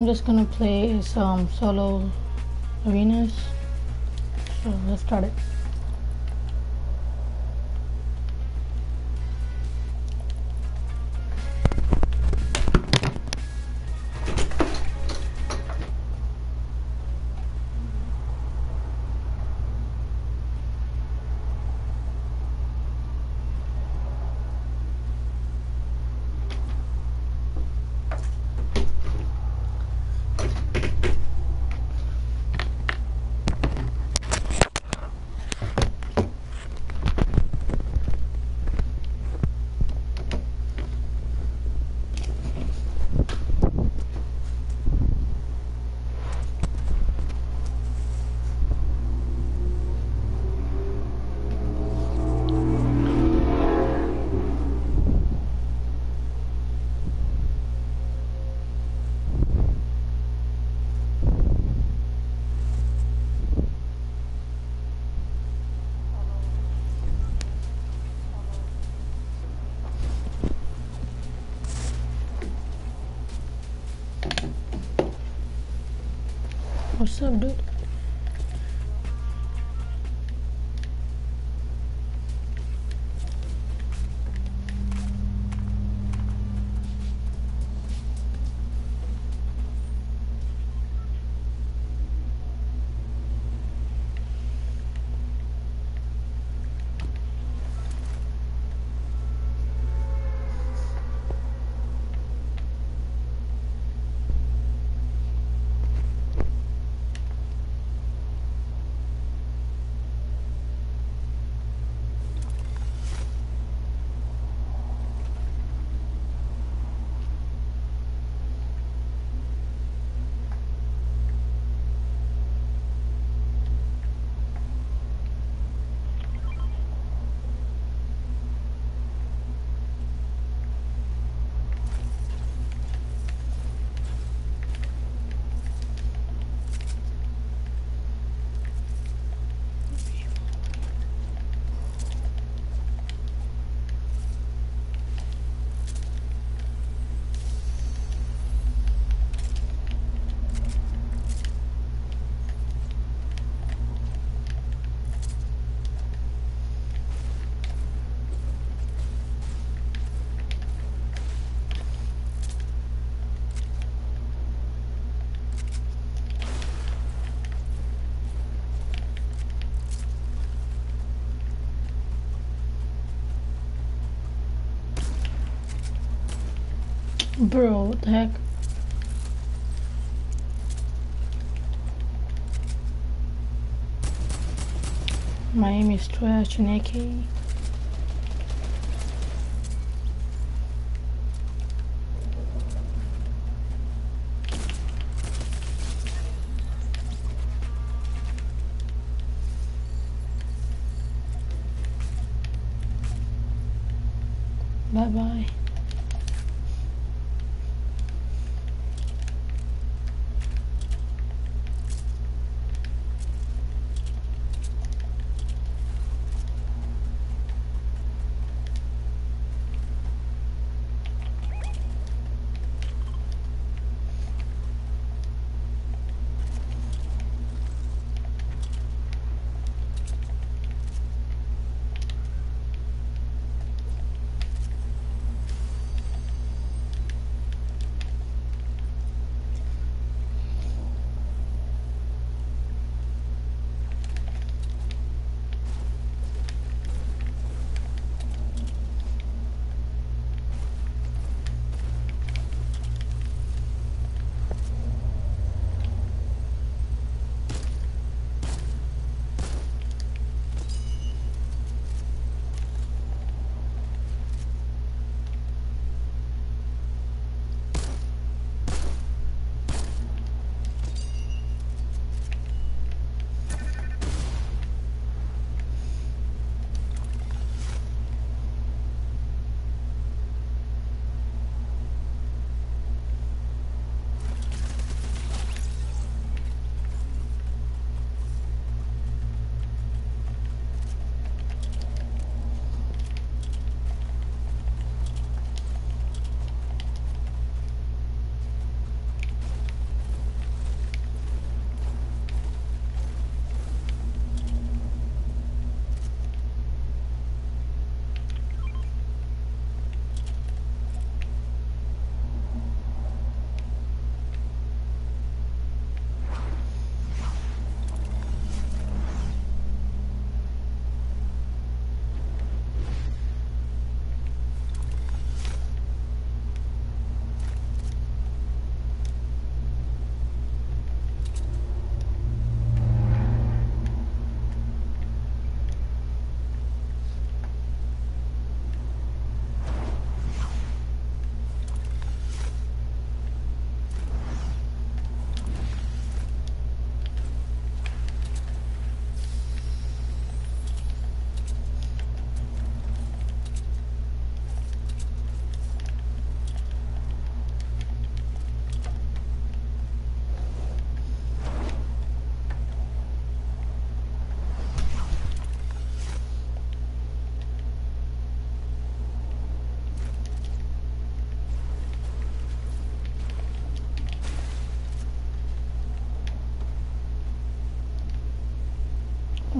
I'm just gonna play some solo arenas. So let's start it. What's up, dude? Bro, what the heck? My aim is trash and AK.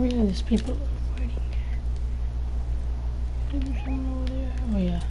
Where are these people fighting? Oh yeah.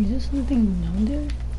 Is there something down there?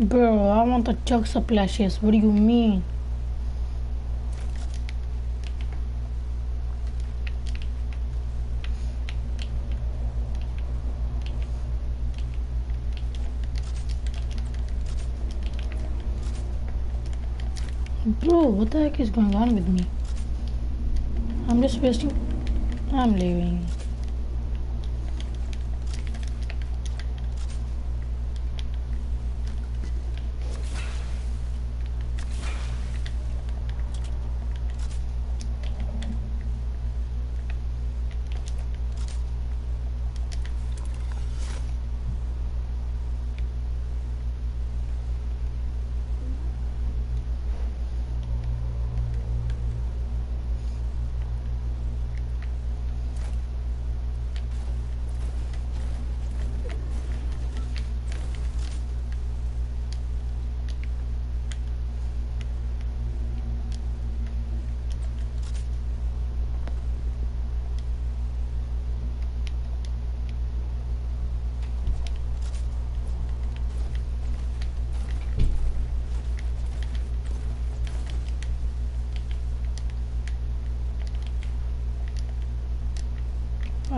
Bro, I want the chug splashes. What do you mean? Bro, what the heck is going on with me? I'm just wasting. I'm leaving.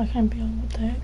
I can't be on what the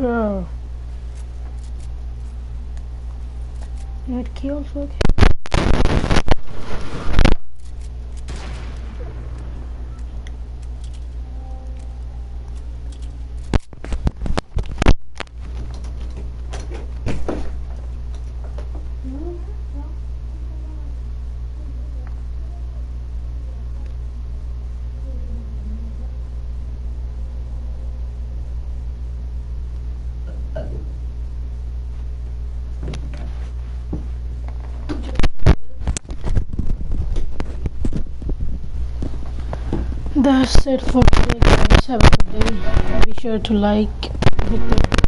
Bro. You had kills, okay. That's it for today guys. Have a good day. Be sure to like, hit the